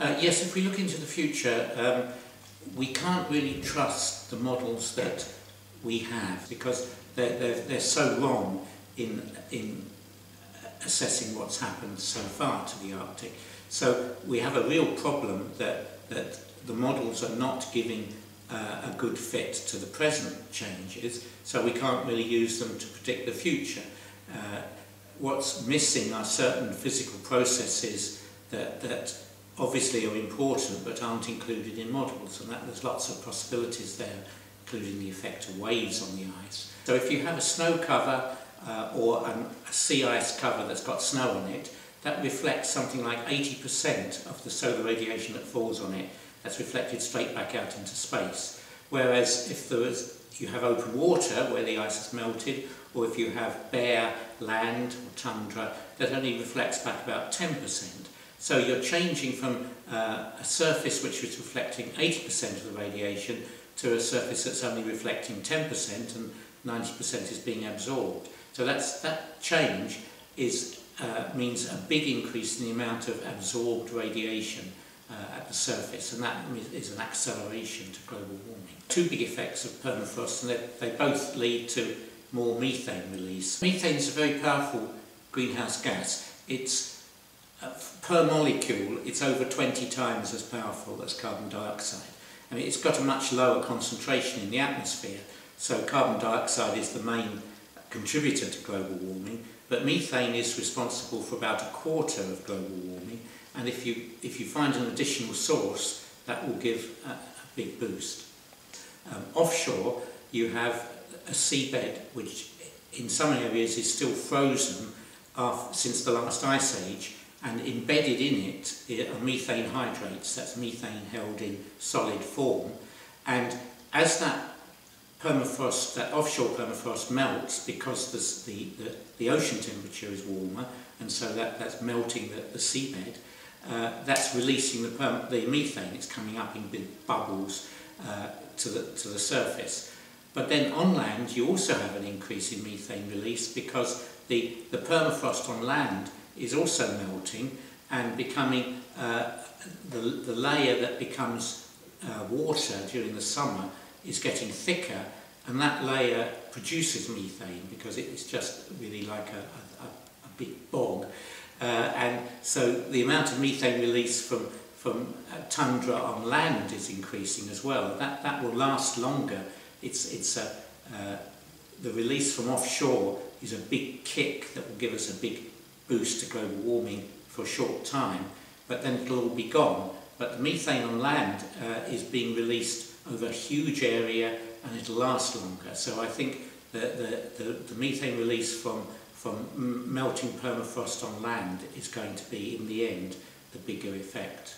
Uh, yes, if we look into the future, um, we can't really trust the models that we have because they're, they're, they're so wrong in, in assessing what's happened so far to the Arctic. So we have a real problem that, that the models are not giving uh, a good fit to the present changes, so we can't really use them to predict the future. Uh, what's missing are certain physical processes that, that obviously are important but aren't included in models, and that there's lots of possibilities there, including the effect of waves on the ice. So if you have a snow cover uh, or an, a sea ice cover that's got snow on it, that reflects something like 80% of the solar radiation that falls on it. That's reflected straight back out into space. Whereas if there is, you have open water where the ice has melted, or if you have bare land or tundra, that only reflects back about 10%. So you're changing from uh, a surface which is reflecting 80% of the radiation to a surface that's only reflecting 10% and 90% is being absorbed. So that's, that change is, uh, means a big increase in the amount of absorbed radiation uh, at the surface, and that is an acceleration to global warming. Two big effects of permafrost, and they, they both lead to more methane release. Methane is a very powerful greenhouse gas. It's per molecule, it's over 20 times as powerful as carbon dioxide. I mean, it's got a much lower concentration in the atmosphere, so carbon dioxide is the main contributor to global warming, but methane is responsible for about a quarter of global warming, and if you, if you find an additional source, that will give a, a big boost. Um, offshore, you have a seabed which in some areas is still frozen after, since the last ice age, and embedded in it are methane hydrates, that's methane held in solid form. And as that permafrost, that offshore permafrost melts because the, the, the ocean temperature is warmer, and so that, that's melting the, the seabed, uh, that's releasing the, perm the methane, it's coming up in big bubbles uh, to, the, to the surface. But then on land, you also have an increase in methane release because the, the permafrost on land is also melting and becoming uh, the, the layer that becomes uh, water during the summer is getting thicker and that layer produces methane because it's just really like a, a, a big bog. Uh, and so the amount of methane release from, from uh, tundra on land is increasing as well. That, that will last longer. It's, it's a, uh, the release from offshore is a big kick that will give us a big boost to global warming for a short time, but then it'll all be gone. But the methane on land uh, is being released over a huge area and it'll last longer. So I think the, the, the, the methane release from, from melting permafrost on land is going to be, in the end, the bigger effect.